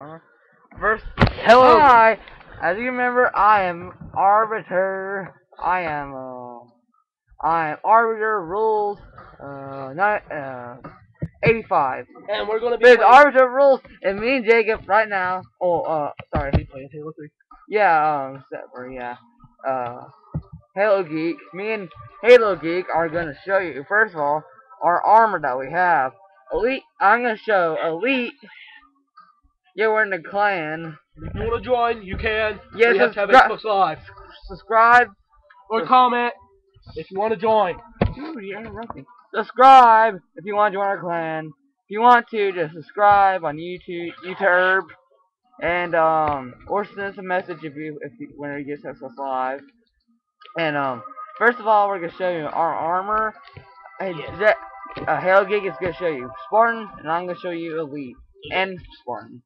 First, Hello. Hi. As you remember, I am Arbiter. I am, uh, I am Arbiter Rules, uh, not, uh, 85. And we're gonna be There's Arbiter Rules, and me and Jacob right now, oh, uh, sorry. Yeah, um, separate, yeah. Uh, Halo Geek, me and Halo Geek are gonna show you, first of all, our armor that we have. Elite, I'm gonna show Elite. Yeah, we're in the clan. If you wanna join, you can. Yeah, you have to have Xbox Live Subscribe. or comment if you wanna join. Dude, you're interrupting. Subscribe if you want to join our clan. If you want to, just subscribe on YouTube, YouTube, and um, or send us a message if you if you, whenever you get Xbox Live. And um, first of all, we're gonna show you our armor. And Yes. that, uh, Halo Geek is gonna show you Spartan, and I'm gonna show you Elite and Spartan.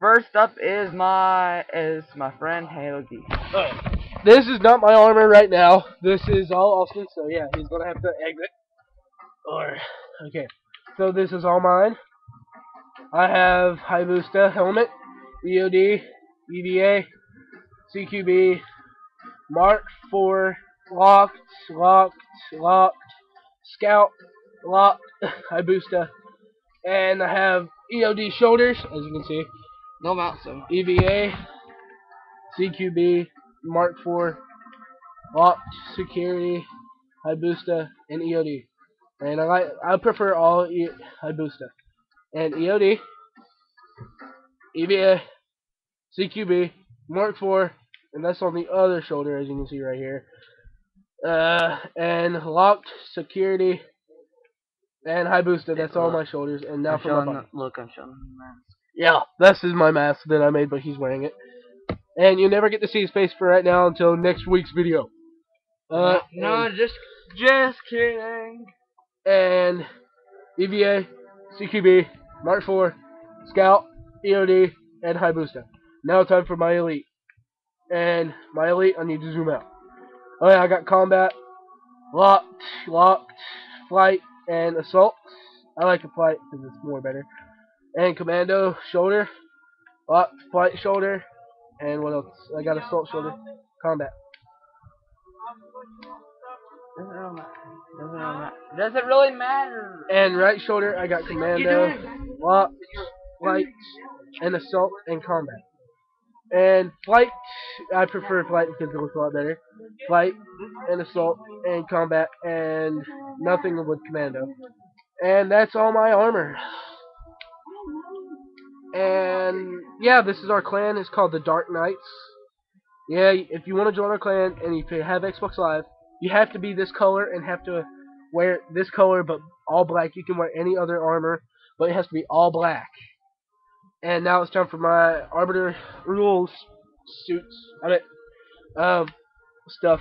First up is my is my friend. Alright. This is not my armor right now. This is all Austin, so yeah, he's gonna have to exit. Or okay. So this is all mine. I have Hayabusa helmet, EOD, EVA, CQB, Mark IV, locked, locked, locked, scout, locked, Hayabusa, and I have EOD shoulders, as you can see. No mount, so EVA, CQB, Mark IV, Locked, Security, Hayabusa, and EOD. And I like I prefer all e Hayabusa. And EOD, EVA, CQB, Mark IV, and that's on the other shoulder as you can see right here. Uh, and Locked, Security, and Hayabusa, that's all my shoulders. And now I'm for my body. look, I'm showing the mask. Yeah, this is my mask that I made, but he's wearing it. And you never get to see his face for right now until next week's video. Uh, no, just just kidding. and, EVA, CQB, Mark IV, Scout, EOD, and Hayabusa. Now time for my elite. And my elite, I need to zoom out. Oh yeah, I got combat, locked, locked, flight, and assault. I like the flight because it's more better. And commando, shoulder, locked, flight, shoulder, and what else? I got assault, shoulder, combat. Doesn't really matter. Doesn't really matter. Doesn't really matter. And right shoulder, I got commando, locked, flight, and assault, and combat. And flight, I prefer flight because it looks a lot better. Flight, and assault, and combat, and nothing with commando. And that's all my armor. And yeah, this is our clan. It's called the Dark Knights. Yeah, if you want to join our clan and if you have Xbox Live, you have to be this color and have to wear this color, but all black. You can wear any other armor, but it has to be all black. And now it's time for my Arbiter Rules suits. I mean, um, stuff.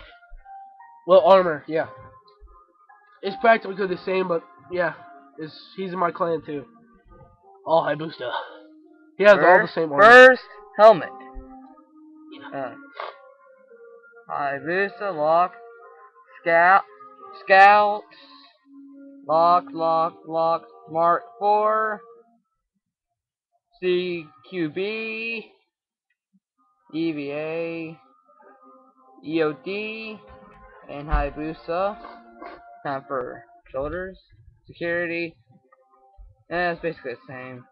Well, armor, yeah. It's practically the same, but yeah, it's he's in my clan too. All Hayabusa. He has all the First- same. First helmet. Uh, Hayabusa, lock, scout, scouts, lock, lock, lock, Mark Four, CQB, EVA, EOD, and Hayabusa. Time for shoulders, security, and it's basically the same.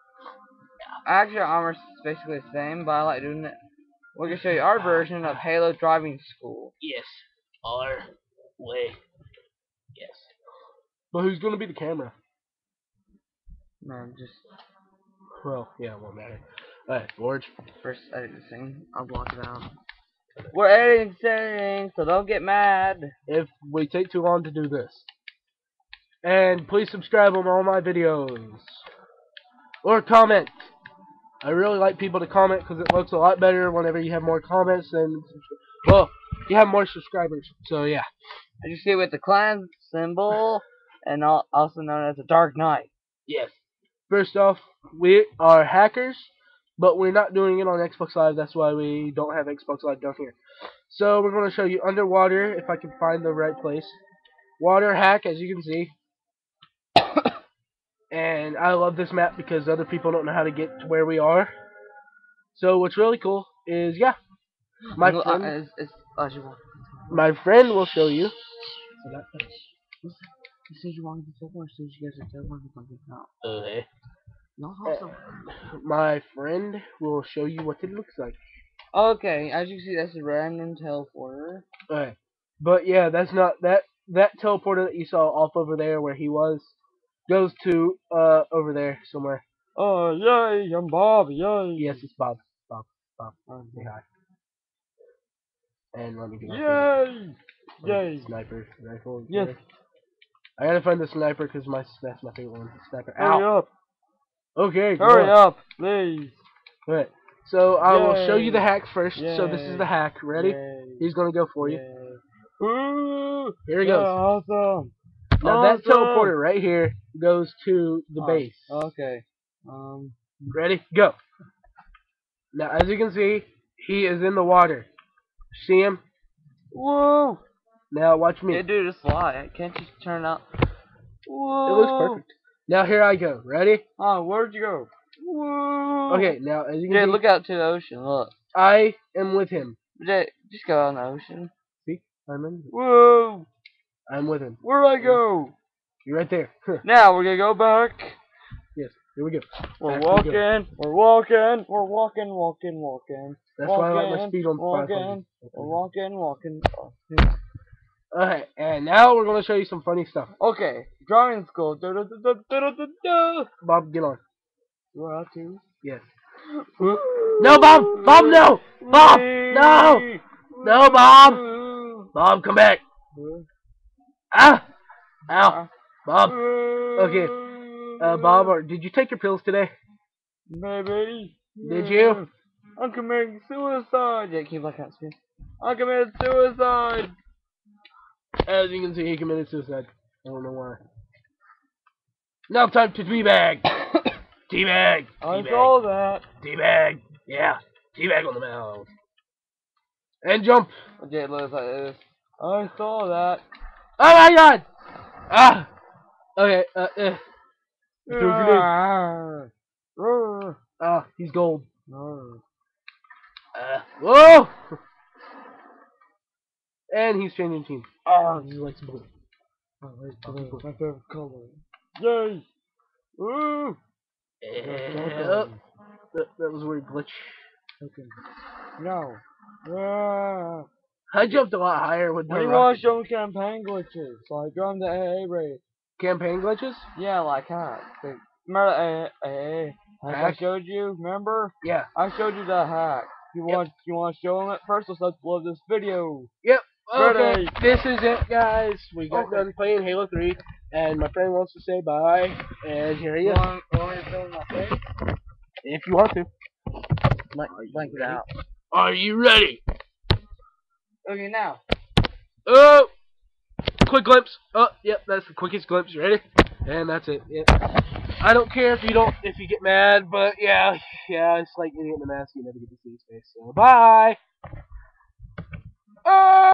Actually, armor is basically the same, but I like doing it. We're gonna show you our version of Halo Driving School. Yes. Our way. Yes. But who's gonna be the camera? Man, just Well, yeah, it won't matter. Alright, George. first edit the thing. I'll block it out. We're editing things, so don't get mad. If we take too long to do this. And please subscribe on all my videos. Or comment. I really like people to comment because it looks a lot better whenever you have more comments and well, you have more subscribers. So yeah. As you see with the clan symbol, and also known as the Dark Knight. Yes. First off, we are hackers, but we're not doing it on Xbox Live. That's why we don't have Xbox Live down here. So we're going to show you underwater, if I can find the right place. Water hack, as you can see. And I love this map because other people don't know how to get to where we are. So what's really cool is yeah, my Well, friend, uh, it's, it's, uh, you want- my friend will show you. You said you wanted to tell more, so you guys are telling me something now. Okay. Uh. My friend will show you what it looks like. Okay, as you see, that's a random teleporter. Alright. But yeah, that's not that that teleporter that you saw off over there where he was goes to uh over there somewhere. Oh, yay, I'm Bob, yay. Yes, it's Bob. Bob. Bob. Oh, Say hi. And let me get my Yay! Yay! sniper rifle. Yes. here. I gotta find the sniper because my that's my favorite one. Sniper. Hurry Ow. up! Okay. Hurry go. up, please! Alright. So I will show you the hack first. So this is the hack. Ready? Yay. He's gonna go for you. Ooh! Here he goes. Awesome! Now that teleporter right here goes to the Oh, base. Okay. Um. Ready? Go. Now, as you can see, he is in the water. See him? Whoa! Now, watch me. Yeah, dude, it's light. Can't you turn out? Whoa! It looks perfect. Now, here I go. Ready? Oh, where'd you go? Whoa! Okay, now, as you can Jay, see, look out to the ocean. Look. I am with him. Jay, just go on the ocean. See, I'm, in, Whoa! I'm with him. Where'd I go? You're right there. Now we're gonna go back. yes, here we go. We're Back we walking. go. We're walking. We're walking. Walking. Walking. That's why I like my speed on walking, 500. We're walking. Walking. walking. Okay, and now we're going to show you some funny stuff. Okay. Drawing school. Da, da, da, da, da, da, da. Bob, get on. You want to? Yes. No, Bob! Bob, no! Bob! No! No, Bob! Bob, come back! Ah! Ow! Bob! Okay. Uh, Bob, or, did you take your pills today? Maybe. Did you? I'm committing suicide. Yeah, keep looking at me. I committed suicide. As you can see, he committed suicide. I don't know why. Now time to teabag! Teabag! I saw that. Teabag! Yeah! Teabag on the mouth! And jump! Okay, it looks like this. I saw that. Oh my god! Ah! Okay, uh, uh. Let's do a grenade. Roar. Roar. Ah, he's gold. Uh, whoa! and he's changing teams. Ah, He likes blue. oh, blue, my favorite color. Yay! Woo! Uh, that, that was a weird glitch. Okay. No. Ah. I jumped a lot higher with What do you want to show campaign glitches? Like on the AA raid. campaign glitches. Yeah, like. Like, remember the AA? Hack I showed you? Remember? Yeah. I showed you the hack. You Yep. want you want to show them it first? Let's upload this video. Yep. Okay, Ready. this is it, guys. We got Okay. done playing Halo 3, and my friend wants to say bye, and here he is. want, want me to film my face? If you want to. Blank, blank it out. Are you ready? Okay, now. Oh! Quick glimpse. Oh, yep, that's the quickest glimpse. You ready? And that's it. Yep. I don't care if you don't, if you get mad, but yeah, yeah, it's like getting in the mask. You never get to see his face. So bye. Ah!